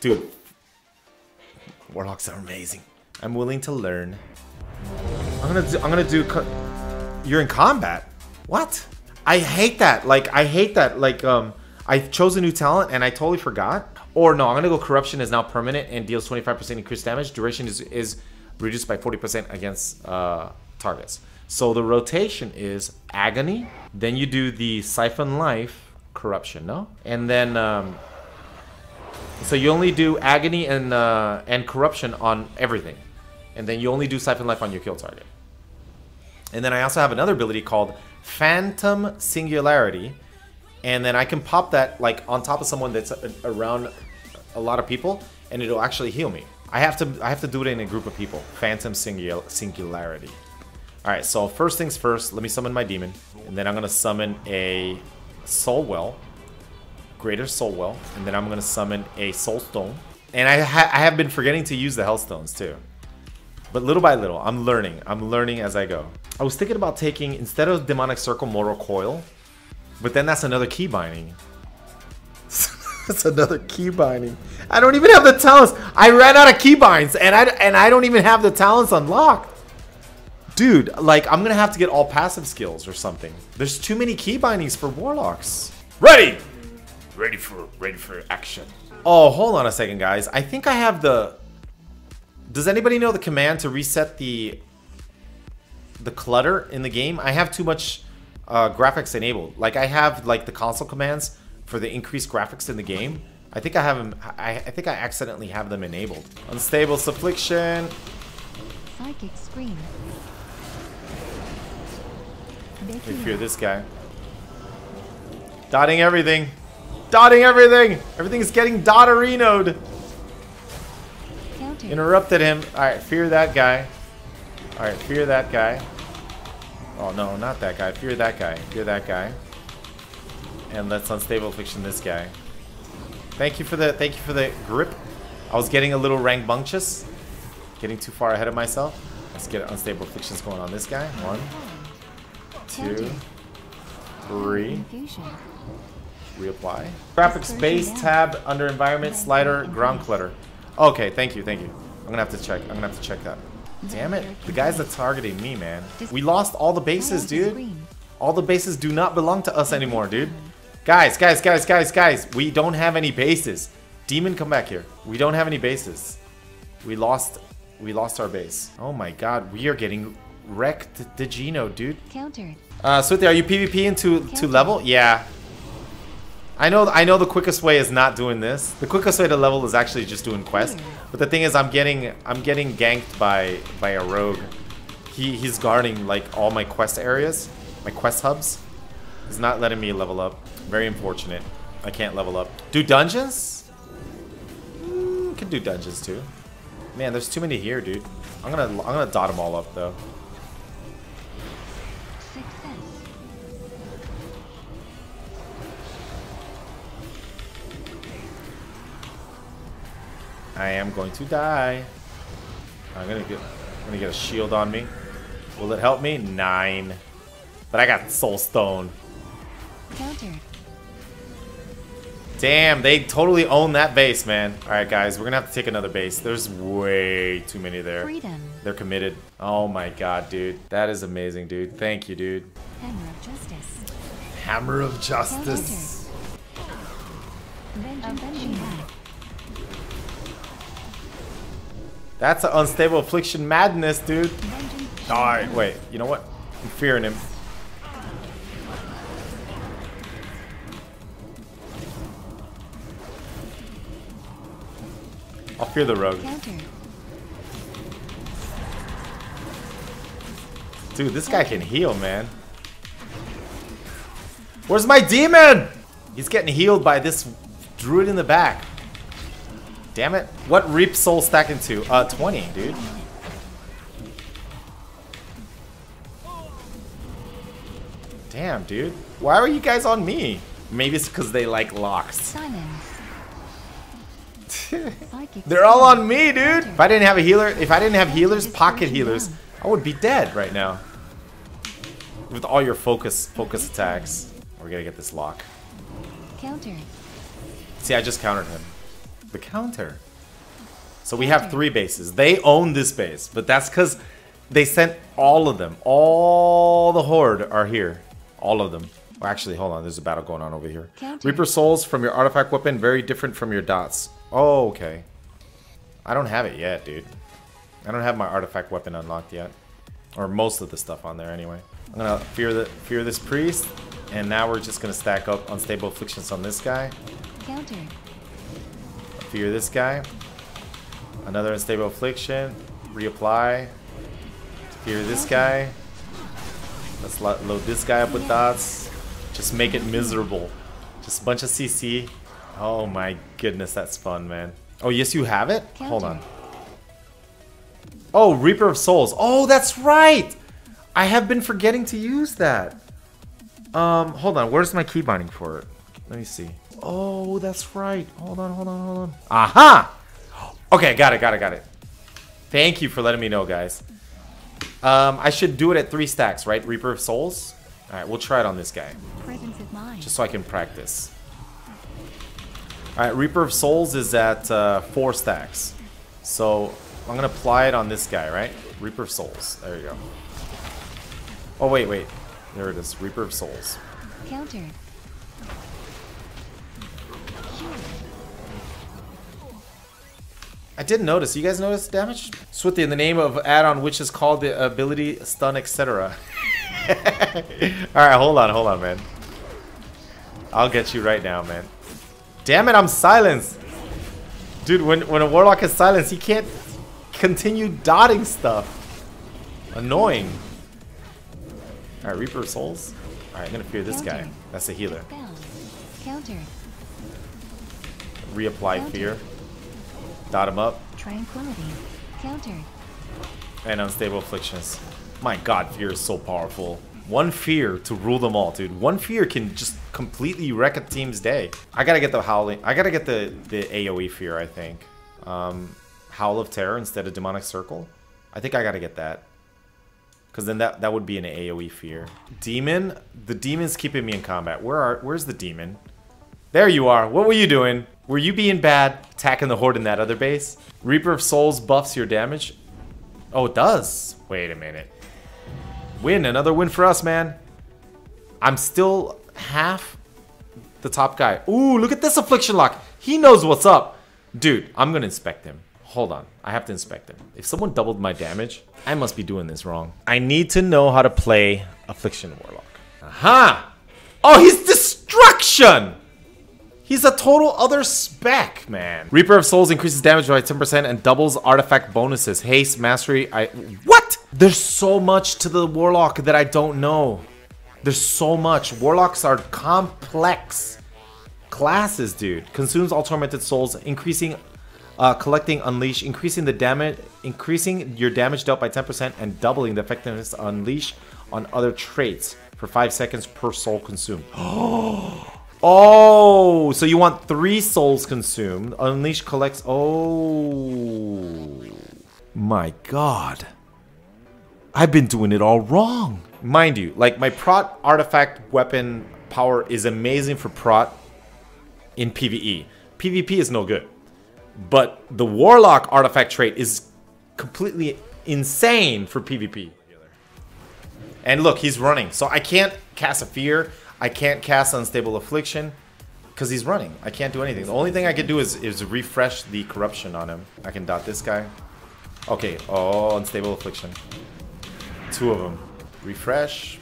Dude, warlocks are amazing. I'm willing to learn. I'm gonna do, I'm gonna do. You're in combat. What? I hate that. Like I hate that. Like um, I chose a new talent and I totally forgot. Or no, I'm gonna go corruption is now permanent and deals 25% increased damage. Duration is is reduced by 40% against uh, targets. So the rotation is agony. Then you do the siphon life corruption, no? And then um, so you only do agony and uh, and corruption on everything, and then you only do siphon life on your kill target. And then I also have another ability called Phantom Singularity, and then I can pop that like on top of someone that's around a lot of people, and it'll actually heal me. I have to I have to do it in a group of people. Phantom Singul Singularity. All right, so first things first, let me summon my demon, and then I'm gonna summon a Soul Well Greater Soul Well, and then I'm going to summon a Soul Stone. And I, ha I have been forgetting to use the Healthstones too. But little by little, I'm learning. I'm learning as I go. I was thinking about taking, instead of Demonic Circle, Mortal Coil. But then that's another key binding. that's another key binding. I don't even have the talents. I ran out of keybinds, and I, and I don't even have the talents unlocked. Dude, like, I'm to have to get all passive skills or something. There's too many key bindings for Warlocks. Ready! Ready for ready for action. Oh, hold on a second, guys. I think I have the. Does anybody know the command to reset the the clutter in the game? I have too much uh, graphics enabled. Like I have like the console commands for the increased graphics in the game. I think I have them. I, I think I accidentally have them enabled. Unstable affliction. Psychic scream. I fear this guy. Dotting everything. Dotting everything! Everything's getting dotterinoed! Interrupted him. Alright, fear that guy. Alright, fear that guy. Oh no, not that guy. Fear that guy. Fear that guy. And let's unstable affliction this guy. Thank you for the thank you for the grip. I was getting a little rambunctious. Getting too far ahead of myself. Let's get unstable afflictions going on this guy. One, two, three. Reapply. Graphics base tab under environment slider ground clutter. Okay, thank you, thank you. I'm gonna have to check. I'm gonna have to check that. Damn it. The guys that targeting me, man. We lost all the bases, dude. All the bases do not belong to us anymore, dude. Guys, guys, guys, guys, guys. We don't have any bases. Demon, come back here. We don't have any bases. We lost we lost our base. Oh my god, we are getting wrecked Digino, dude. Countered. Uh, Swifty, are you PvP into to level? Yeah, I know I know the quickest way is not doing this. The quickest way to level is actually just doing quest. But the thing is I'm getting I'm getting ganked by by a rogue. He he's guarding like all my quest areas, my quest hubs. He's not letting me level up. Very unfortunate. I can't level up. Do dungeons? Mm, can do dungeons too. Man, there's too many here, dude. I'm gonna I'm gonna dot them all up though. I am going to die. I'm gonna get I'm gonna get a shield on me. Will it help me? Nine. But I got soul stone. Countered. Damn, they totally own that base, man. Alright guys, we're gonna have to take another base. There's way too many there. Freedom. They're committed. Oh my god, dude. That is amazing, dude. Thank you, dude. Hammer of Justice. Hammer of Justice. That's an unstable affliction madness, dude. Alright, wait. You know what? I'm fearing him. I'll fear the rogue. Dude, this guy can heal, man. Where's my demon? He's getting healed by this druid in the back. Damn it. What Reap Soul stack into? Uh, 20, dude. Damn, dude. Why are you guys on me? Maybe it's because they like locks. They're all on me, dude. If I didn't have a healer, if I didn't have healers, pocket healers, I would be dead right now. With all your focus focus attacks. We're gonna get this lock. Counter. See, I just countered him. The counter. So we have three bases. They own this base, but that's because they sent all of them. All the horde are here. All of them. Well, actually, hold on. There's a battle going on over here. Counter. Reaper souls from your artifact weapon, very different from your dots. Oh, okay. I don't have it yet, dude. I don't have my artifact weapon unlocked yet. Or most of the stuff on there anyway. I'm gonna fear the fear this priest, and now we're just gonna stack up unstable afflictions on this guy. Counter. Fear this guy. Another unstable affliction. Reapply. Fear this guy. Let's lo load this guy up with dots. Just make it miserable. Just a bunch of CC. Oh my goodness, that's fun, man. Oh, yes, you have it? Hold on. Oh, Reaper of Souls. Oh, that's right! I have been forgetting to use that. Um, hold on. Where's my key binding for it? Let me see. Oh, that's right. Hold on, hold on, hold on. Aha! Okay, got it, got it, got it. Thank you for letting me know, guys. Um, I should do it at three stacks, right? Reaper of Souls? Alright, we'll try it on this guy. Presence of mind. Just so I can practice. Alright, Reaper of Souls is at uh, four stacks. So, I'm gonna apply it on this guy, right? Reaper of Souls. There you go. Oh, wait, wait. There it is. Reaper of Souls. Counter. I did notice. You guys notice damage? Swifty, in the name of add-on which is called the ability stun, etc. Alright, hold on, hold on, man. I'll get you right now, man. Damn it, I'm silenced. Dude, when, when a warlock is silenced, he can't continue dotting stuff. Annoying. Alright, Reaper of Souls. Alright, I'm gonna fear this guy. That's a healer. Counter. Reapply Counter. fear. Dot him up. Tranquility. Counter. and unstable afflictions. My god, fear is so powerful. One fear to rule them all, dude. One fear can just completely wreck a team's day. I gotta get the howling. I gotta get the the AOE fear. I think. Um, Howl of Terror instead of Demonic Circle. I think I gotta get that. Cause then that that would be an AOE fear. Demon. The demon's keeping me in combat. Where are? Where's the demon? There you are. What were you doing? Were you being bad, attacking the horde in that other base? Reaper of Souls buffs your damage. Oh, it does. Wait a minute. Win. Another win for us, man. I'm still half the top guy. Ooh, look at this affliction lock. He knows what's up. Dude, I'm going to inspect him. Hold on. I have to inspect him. If someone doubled my damage, I must be doing this wrong. I need to know how to play Affliction Warlock. Aha! Oh, he's Destruction! He's a total other spec, man. Reaper of Souls increases damage by 10% and doubles artifact bonuses. Haste, Mastery, I... What? There's so much to the Warlock that I don't know. There's so much. Warlocks are complex classes, dude. Consumes all tormented souls, increasing, uh, collecting unleash, increasing the damage, increasing your damage dealt by 10%, and doubling the effectiveness unleash on other traits for five seconds per soul consumed. Oh, so you want three souls consumed. Unleash collects. Oh. My god. I've been doing it all wrong. Mind you, like my prot artifact weapon power is amazing for prot in PvE. PvP is no good. But the warlock artifact trait is completely insane for PvP. And look, he's running. So I can't cast a fear. I can't cast unstable affliction because he's running. I can't do anything. The only thing I can do is, is refresh the corruption on him. I can dot this guy. Okay. Oh, unstable affliction. Two of them. Refresh.